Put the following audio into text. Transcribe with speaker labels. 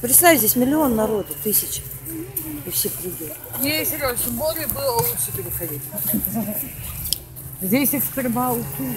Speaker 1: Представь, здесь миллион народу, тысячи. И все придут.
Speaker 2: Не, Сереж, в море было лучше переходить. Здесь экстремал тут.